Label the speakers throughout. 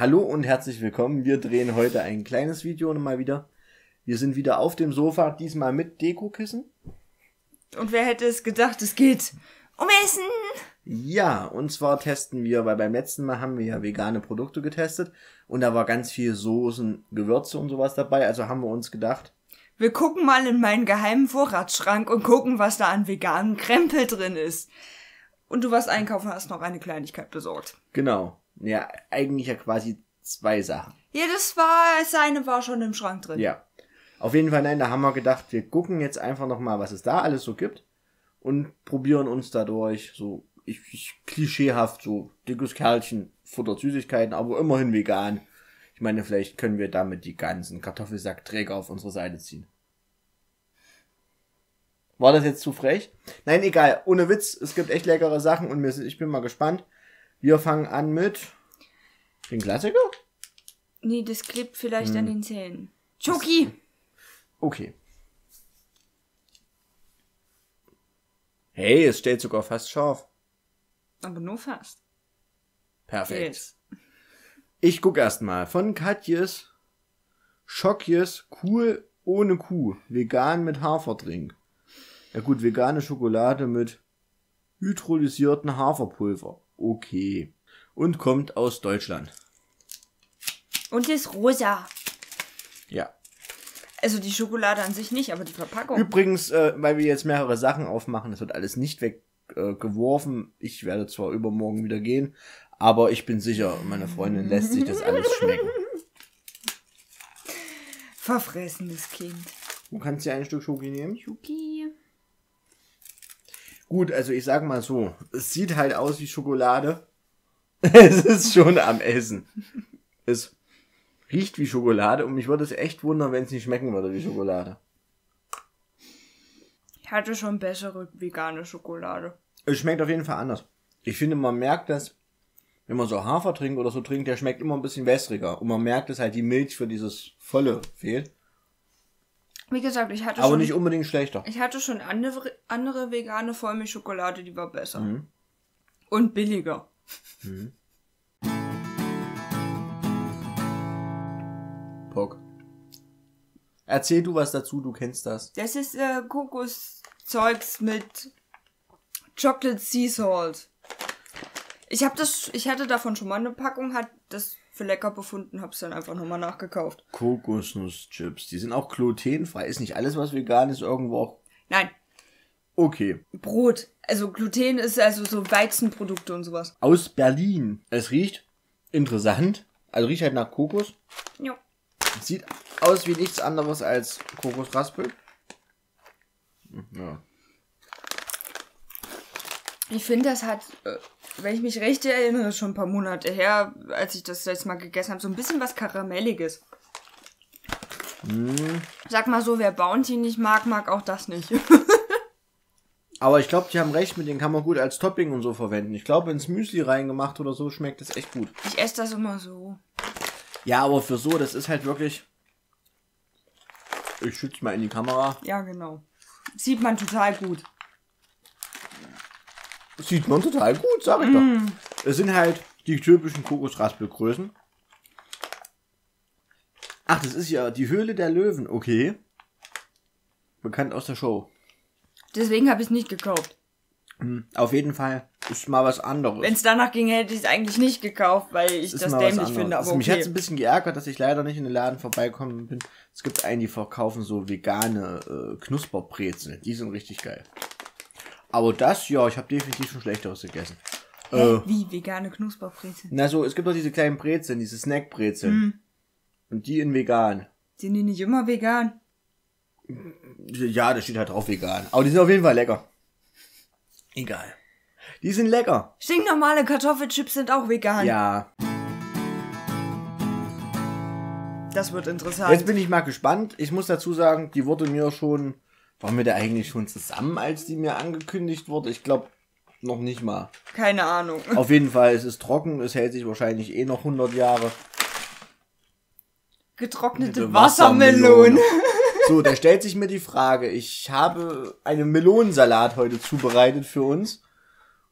Speaker 1: Hallo und herzlich willkommen. Wir drehen heute ein kleines Video mal wieder. Wir sind wieder auf dem Sofa, diesmal mit Dekokissen.
Speaker 2: Und wer hätte es gedacht, es geht um Essen?
Speaker 1: Ja, und zwar testen wir, weil beim letzten Mal haben wir ja vegane Produkte getestet und da war ganz viel Soßen, Gewürze und sowas dabei. Also haben wir uns gedacht,
Speaker 2: Wir gucken mal in meinen geheimen Vorratsschrank und gucken, was da an veganen Krempel drin ist. Und du warst einkaufen und hast noch eine Kleinigkeit besorgt.
Speaker 1: genau, ja, eigentlich ja quasi zwei Sachen.
Speaker 2: Ja, das war, seine war schon im Schrank drin.
Speaker 1: Ja. Auf jeden Fall, nein, da haben wir gedacht, wir gucken jetzt einfach nochmal, was es da alles so gibt und probieren uns dadurch so, ich, ich klischeehaft, so dickes Kerlchen, Futter, Süßigkeiten, aber immerhin vegan. Ich meine, vielleicht können wir damit die ganzen Kartoffelsackträger auf unsere Seite ziehen. War das jetzt zu frech? Nein, egal. Ohne Witz, es gibt echt leckere Sachen und ich bin mal gespannt. Wir fangen an mit den Klassiker.
Speaker 2: Nee, das klebt vielleicht
Speaker 1: Hm.
Speaker 2: an den Zähnen. Schoki!
Speaker 1: Okay. Hey, es steht sogar fast scharf.
Speaker 2: Aber nur fast.
Speaker 1: Perfekt.
Speaker 2: Jetzt.
Speaker 1: Ich guck erst mal. Von Katjes Schockjes Cool ohne Kuh. Vegan mit Haferdrink. Ja gut, vegane Schokolade mit hydrolysierten Haferpulver. Okay. Und kommt aus Deutschland.
Speaker 2: Und ist rosa.
Speaker 1: Ja.
Speaker 2: Also die Schokolade an sich nicht, aber die Verpackung.
Speaker 1: Übrigens, äh, weil wir jetzt mehrere Sachen aufmachen, das wird alles nicht weggeworfen. Äh, ich werde zwar übermorgen wieder gehen, aber ich bin sicher, meine Freundin lässt sich das alles schmecken.
Speaker 2: Verfressenes Kind.
Speaker 1: Du kannst dir ein Stück Schoki nehmen.
Speaker 2: Schoki.
Speaker 1: Gut, also ich sag mal so, es sieht halt aus wie Schokolade. es ist schon am Essen. Es riecht wie Schokolade und mich würde es echt wundern, wenn es nicht schmecken würde wie Schokolade.
Speaker 2: Ich hatte schon bessere vegane Schokolade.
Speaker 1: Es schmeckt auf jeden Fall anders. Ich finde, man merkt das, wenn man so Hafer trinkt oder so trinkt, der schmeckt immer ein bisschen wässriger. Und man merkt, dass halt die Milch für dieses Volle fehlt.
Speaker 2: Wie gesagt, ich hatte
Speaker 1: Aber
Speaker 2: schon,
Speaker 1: nicht unbedingt schlechter.
Speaker 2: ich hatte schon andere, andere vegane Vollmilchschokolade, die war besser.
Speaker 1: Mhm.
Speaker 2: Und billiger.
Speaker 1: Pock. Erzähl du was dazu, du kennst das.
Speaker 2: Das ist äh, Kokoszeugs mit Chocolate Sea Salt. Ich habe das, ich hatte davon schon mal eine Packung, hat das für lecker befunden, hab's dann einfach nochmal nachgekauft.
Speaker 1: Kokosnusschips. Die sind auch glutenfrei. Ist nicht alles, was vegan ist, irgendwo auch
Speaker 2: Nein,
Speaker 1: okay.
Speaker 2: Brot. Also Gluten ist also so Weizenprodukte und sowas.
Speaker 1: Aus Berlin. Es riecht interessant. Also riecht halt nach Kokos.
Speaker 2: Ja.
Speaker 1: Sieht aus wie nichts anderes als Kokosraspel. Hm, Ja.
Speaker 2: Ich finde, das hat, äh, wenn ich mich recht erinnere, schon ein paar Monate her, als ich das letzte Mal gegessen habe, so ein bisschen was Karamelliges. Sag mal so, wer Bounty nicht mag, mag auch das nicht.
Speaker 1: Aber ich glaube, die haben recht, mit denen kann man gut als Topping und so verwenden. Ich glaube, ins Müsli reingemacht oder so schmeckt das echt gut.
Speaker 2: ich esse das immer so.
Speaker 1: Ja, aber für so, das ist halt wirklich. Ich schütze mal in die Kamera.
Speaker 2: Ja, genau. Sieht man total gut.
Speaker 1: Sieht man total gut, sag ich doch. Es sind halt die typischen Kokosraspelgrößen. Ach, das ist ja die Höhle der Löwen, okay. Bekannt aus der Show.
Speaker 2: Deswegen habe ich es nicht gekauft.
Speaker 1: Auf jeden Fall ist mal was anderes.
Speaker 2: Wenn es danach ging, hätte ich es eigentlich nicht gekauft, weil ich
Speaker 1: ist
Speaker 2: das dämlich finde. Aber
Speaker 1: Also Mich hat es
Speaker 2: okay.
Speaker 1: ein bisschen geärgert, dass ich leider nicht in den Laden vorbeikommen bin. Es gibt einen, die verkaufen so vegane äh, Knusperbrezel. Die sind richtig geil. Aber das, ja, ich habe definitiv schon Schlechteres gegessen.
Speaker 2: Hä? Wie vegane Knusperbrezel?
Speaker 1: Na so, es gibt doch diese kleinen Brezeln, diese Snackbrezeln.
Speaker 2: Hm.
Speaker 1: Und die in vegan.
Speaker 2: Sind die nicht immer vegan?
Speaker 1: Ja, da steht halt drauf vegan. Aber die sind auf jeden Fall lecker. Egal. Die sind lecker.
Speaker 2: Stinknormale Kartoffelchips sind auch vegan.
Speaker 1: Ja.
Speaker 2: Das wird interessant.
Speaker 1: Jetzt bin ich mal gespannt. Ich muss dazu sagen, die wurde mir schon. Waren wir da eigentlich schon zusammen, als die mir angekündigt wurde? Ich glaube, noch nicht mal.
Speaker 2: Keine Ahnung.
Speaker 1: Auf jeden Fall, es ist trocken. Es hält sich wahrscheinlich eh noch 100 Jahre.
Speaker 2: Getrocknete Wassermelone.
Speaker 1: So, da stellt sich mir die Frage. Ich habe einen Melonensalat heute zubereitet für uns.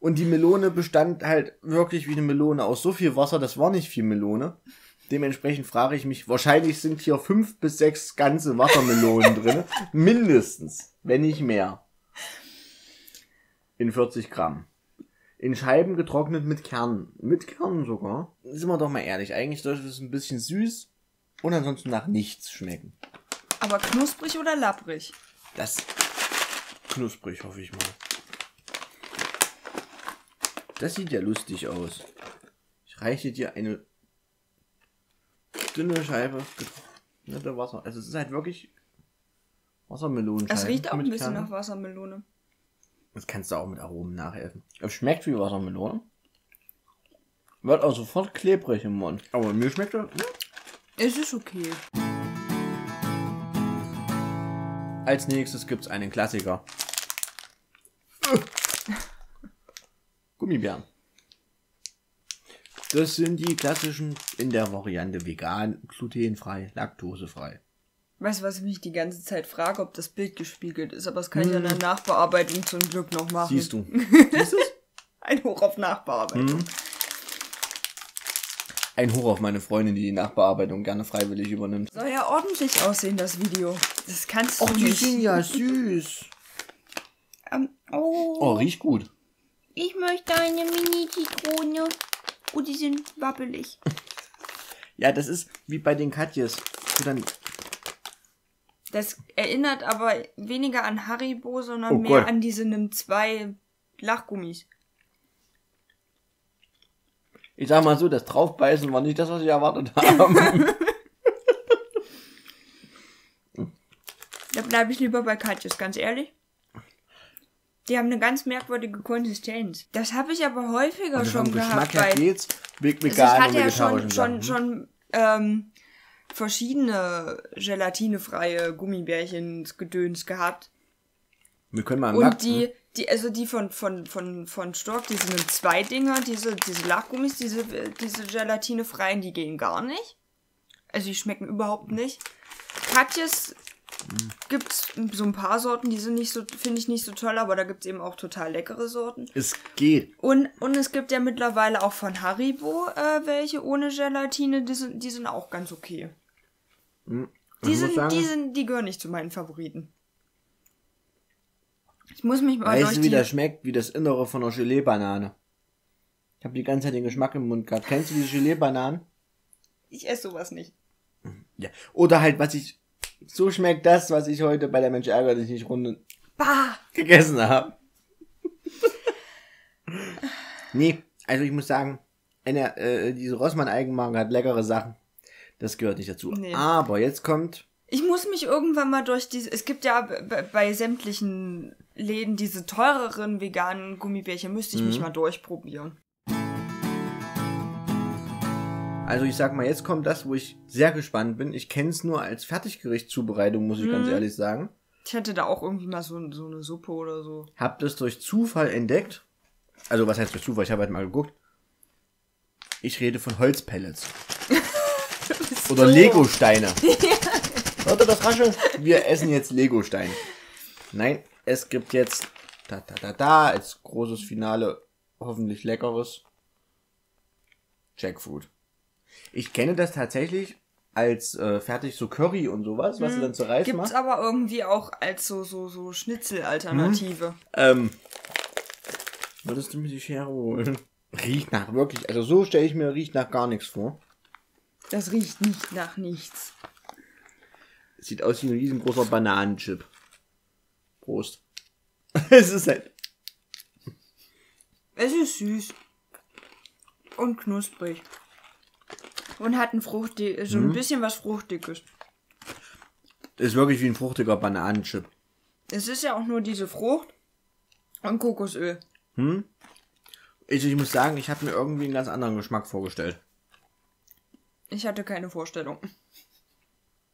Speaker 1: Und die Melone bestand halt wirklich wie eine Melone aus so viel Wasser, das war nicht viel Melone. Dementsprechend frage ich mich, wahrscheinlich sind hier fünf bis sechs ganze Wassermelonen drin. Mindestens, wenn nicht mehr. In 40 Gramm. In Scheiben getrocknet mit Kernen. Mit Kernen sogar. Sind wir doch mal ehrlich, eigentlich sollte es ein bisschen süß und ansonsten nach nichts schmecken.
Speaker 2: Aber knusprig oder lapprig?
Speaker 1: Das knusprig, hoffe ich mal. Das sieht ja lustig aus. Ich reiche dir eine dünne Scheibe getrocknete Wasser. Also es ist halt wirklich Wassermelonenscheibe.
Speaker 2: Es riecht auch ein bisschen
Speaker 1: Kernen.
Speaker 2: nach Wassermelone.
Speaker 1: Das kannst du auch mit Aromen nachhelfen. Es schmeckt wie Wassermelone. Wird auch sofort klebrig im Mund. Aber mir schmeckt er. Ja.
Speaker 2: Es ist okay.
Speaker 1: Als nächstes gibt's einen Klassiker. Gummibären. Das sind die klassischen in der Variante vegan, glutenfrei, laktosefrei.
Speaker 2: Weißt du, was ich mich die ganze Zeit frage, ob das Bild gespiegelt ist, aber das kann ich in der Nachbearbeitung zum Glück noch machen.
Speaker 1: Siehst du. Siehst du's?
Speaker 2: Ein Hoch auf Nachbearbeitung.
Speaker 1: Ein Hoch auf meine Freundin, die die Nachbearbeitung gerne freiwillig übernimmt.
Speaker 2: Soll ja ordentlich aussehen, das Video. Das kannst du
Speaker 1: Och, die
Speaker 2: nicht.
Speaker 1: sind ja süß.
Speaker 2: Ähm, oh,
Speaker 1: Oh, riecht gut.
Speaker 2: ich möchte eine Mini-Zitrone. Oh, die sind wabbelig.
Speaker 1: Ja, das ist wie bei den Katjes. Du dann
Speaker 2: Das erinnert aber weniger an Haribo, sondern
Speaker 1: Oh
Speaker 2: mehr
Speaker 1: Gott.
Speaker 2: an diese Nimm 2 Lachgummis.
Speaker 1: Ich sag mal so, das Draufbeißen war nicht das, was ich erwartet habe.
Speaker 2: Da bleibe ich lieber bei Katjes, ganz ehrlich. Die haben eine ganz merkwürdige Konsistenz. Das habe ich aber häufiger
Speaker 1: Also
Speaker 2: schon gehabt.
Speaker 1: Geschmack
Speaker 2: Bei,
Speaker 1: geht's. Vegan
Speaker 2: hat
Speaker 1: und
Speaker 2: ja
Speaker 1: vegetarischen
Speaker 2: schon, schon, schon ähm, verschiedene gelatinefreie Gummibärchens Gedöns gehabt.
Speaker 1: Wir können mal
Speaker 2: Und
Speaker 1: Nackten-
Speaker 2: die, die, also die von, von, von, von Stork, die sind in zwei Dinger, diese, diese Lachgummis, diese, diese gelatinefreien, die gehen gar nicht. Also die schmecken überhaupt nicht. Katjes gibt's so ein paar Sorten, die sind nicht so, finde ich nicht so toll, aber da gibt's eben auch total leckere Sorten.
Speaker 1: Es geht.
Speaker 2: Und, und es gibt ja mittlerweile auch von Haribo äh, welche ohne Gelatine, die sind, die sind auch ganz okay. Die
Speaker 1: Hm. Muss
Speaker 2: sind,
Speaker 1: sagen,
Speaker 2: die sind, die gehören nicht zu meinen Favoriten. Ich muss mich mal
Speaker 1: weißt du, wie
Speaker 2: die...
Speaker 1: das schmeckt? Wie das Innere von einer Gelee-Banane. Ich habe die ganze Zeit den Geschmack im Mund gehabt. Kennst du diese Gelee-Bananen?
Speaker 2: Ich esse sowas nicht.
Speaker 1: Ja. Oder halt, was ich... So schmeckt das, was ich heute bei der Mensch ärgert dich nicht Runde
Speaker 2: Bah!
Speaker 1: gegessen habe. nee, also ich muss sagen, eine, äh, diese Rossmann-Eigenmarke hat leckere Sachen. Das gehört nicht dazu.
Speaker 2: Nee.
Speaker 1: Aber jetzt kommt
Speaker 2: Ich muss mich irgendwann mal durch diese. Es gibt ja bei sämtlichen Läden diese teureren veganen Gummibärchen, müsste ich
Speaker 1: Mhm.
Speaker 2: mich mal durchprobieren.
Speaker 1: Also ich sag mal, jetzt kommt das, wo ich sehr gespannt bin. Ich kenne es nur als Fertiggericht-Zubereitung, muss ich ganz
Speaker 2: Mhm.
Speaker 1: ehrlich sagen.
Speaker 2: Ich hätte da auch irgendwie mal so, so eine Suppe oder so.
Speaker 1: Hab das durch Zufall entdeckt. Also was heißt durch Zufall? Ich habe halt mal geguckt. Ich rede von Holzpellets. Oder
Speaker 2: So.
Speaker 1: Legosteine. Hört ihr das Rascheln? Wir essen jetzt Legosteine. Nein, es gibt jetzt da da da da als großes Finale hoffentlich leckeres Jackfruit. Ich kenne das tatsächlich als äh, fertig so Curry und sowas, was du dann zu Reis
Speaker 2: Gibt's
Speaker 1: machst.
Speaker 2: aber irgendwie auch als so, so, so Schnitzelalternative.
Speaker 1: Ähm, würdest du mir die Schere holen? Riecht nach wirklich, also so stelle ich mir riecht nach gar nichts vor.
Speaker 2: Das riecht nicht nach nichts.
Speaker 1: Sieht aus wie ein riesengroßer Bananenchip. Prost. es ist halt.
Speaker 2: Es ist süß. Und knusprig. Und hat ein Fruchtig, so
Speaker 1: Mhm.
Speaker 2: ein bisschen was Fruchtiges.
Speaker 1: Ist wirklich wie ein fruchtiger Bananenchip.
Speaker 2: Es ist ja auch nur diese Frucht und Kokosöl.
Speaker 1: Ich, ich muss sagen, ich habe mir irgendwie einen ganz anderen Geschmack vorgestellt.
Speaker 2: Ich hatte keine Vorstellung.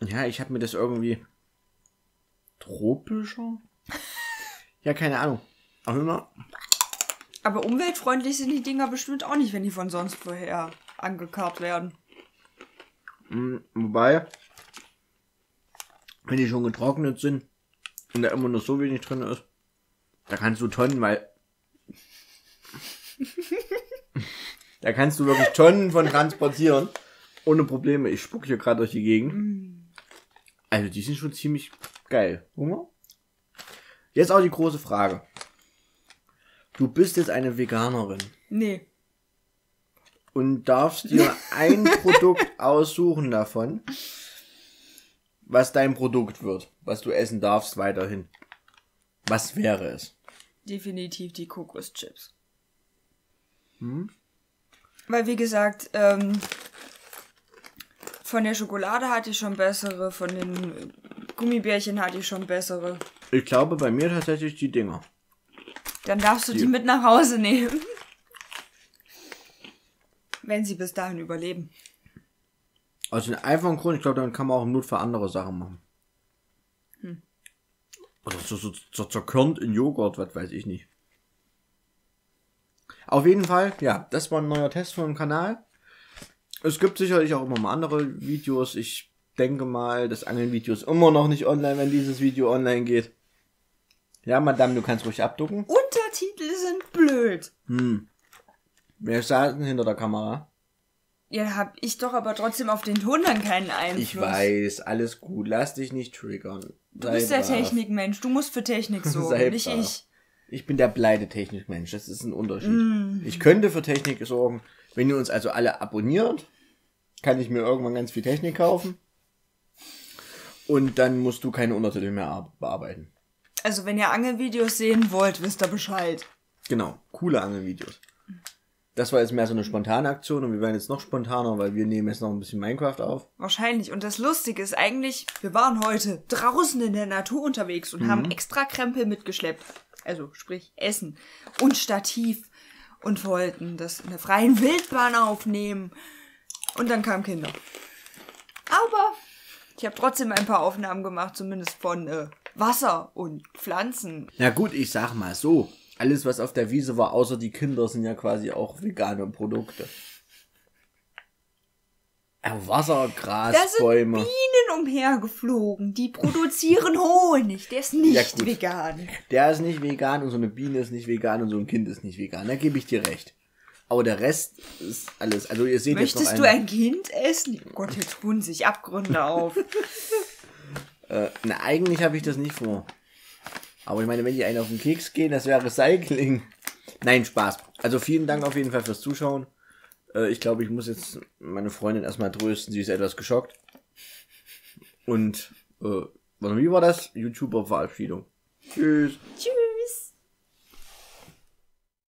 Speaker 1: Ja, ich habe mir das irgendwie tropischer. ja, keine Ahnung. Auch immer.
Speaker 2: Aber umweltfreundlich sind die Dinger bestimmt auch nicht, wenn die von sonst woher angekarrt werden.
Speaker 1: Mm, Wobei, wenn die schon getrocknet sind und da immer noch so wenig drin ist, da kannst du tonnenweise da kannst du wirklich Tonnen von transportieren. Ohne Probleme. Ich spuck hier gerade durch die Gegend. Also, die sind schon ziemlich geil. Hunger? Jetzt auch die große Frage. Du bist jetzt eine Veganerin
Speaker 2: Nee.
Speaker 1: Und darfst dir ein Produkt aussuchen davon, was dein Produkt wird, was du essen darfst weiterhin. Was wäre es?
Speaker 2: Definitiv die Kokoschips. Weil, wie gesagt, ähm, von der Schokolade hatte ich schon bessere, von den Gummibärchen hatte ich schon bessere.
Speaker 1: Ich glaube bei mir tatsächlich die Dinger.
Speaker 2: Dann darfst du die
Speaker 1: Die-
Speaker 2: mit nach Hause nehmen. Wenn sie bis dahin überleben.
Speaker 1: Aus dem einfachen Grund, ich glaube, dann kann man auch im Notfall andere Sachen machen. Oder so, so, so zerkörnt in Joghurt, was weiß ich nicht. Auf jeden Fall, ja, das war ein neuer Test von dem Kanal. Es gibt sicherlich auch immer mal andere Videos. Ich denke mal, das Angeln-Video ist immer noch nicht online, wenn dieses Video online geht. Ja, Madame, du kannst ruhig abducken.
Speaker 2: Untertitel sind blöd.
Speaker 1: Wer saß denn hinter der Kamera?
Speaker 2: Ja, hab ich doch aber trotzdem auf den Ton dann keinen Einfluss.
Speaker 1: Ich weiß, alles gut. Lass dich nicht triggern.
Speaker 2: Du bist der Technikmensch. Du musst für Technik
Speaker 1: Sei
Speaker 2: sorgen, nicht
Speaker 1: brav.
Speaker 2: ich.
Speaker 1: Ich bin der bleide Technikmensch, das ist ein Unterschied. Ich könnte für Technik sorgen. Wenn ihr uns also alle abonniert, kann ich mir irgendwann ganz viel Technik kaufen. Und dann musst du keine Untertitel mehr ar- bearbeiten.
Speaker 2: Also, wenn ihr Angelvideos sehen wollt, wisst ihr Bescheid.
Speaker 1: Genau, coole Angelvideos. Das war jetzt mehr so eine spontane Aktion und wir werden jetzt noch spontaner, weil wir nehmen jetzt noch ein bisschen Minecraft auf.
Speaker 2: Wahrscheinlich. Und das Lustige ist eigentlich, wir waren heute draußen in der Natur unterwegs und haben extra Krempel mitgeschleppt. Also, sprich, Essen und Stativ und wollten das in der freien Wildbahn aufnehmen. Und dann kamen Kinder. Aber ich habe trotzdem ein paar Aufnahmen gemacht, zumindest von äh, Wasser und Pflanzen.
Speaker 1: Na gut, ich sag mal so. Alles, was auf der Wiese war, außer die Kinder, sind ja quasi auch vegane Produkte. Wasser, Gras,
Speaker 2: Da sind
Speaker 1: Bäume.
Speaker 2: Bienen umhergeflogen. Die produzieren Honig. Der ist nicht
Speaker 1: Ja,
Speaker 2: vegan.
Speaker 1: Der ist nicht vegan und so eine Biene ist nicht vegan und so ein Kind ist nicht vegan. Da gebe ich dir recht. Aber der Rest ist alles. Also ihr seht jetzt
Speaker 2: Möchtest
Speaker 1: noch
Speaker 2: du ein Kind essen? Oh Gott, hier tun sich Abgründe auf.
Speaker 1: äh, na, eigentlich habe ich das nicht vor. Aber ich meine, wenn die einen auf den Keks gehen, das wäre Recycling. Nein, Spaß. Also vielen Dank auf jeden Fall fürs Zuschauen. Äh, ich glaube, ich muss jetzt meine Freundin erstmal trösten. Sie ist etwas geschockt. Und, äh, wie war das? YouTuber-Verabschiedung. Tschüss.
Speaker 2: Tschüss.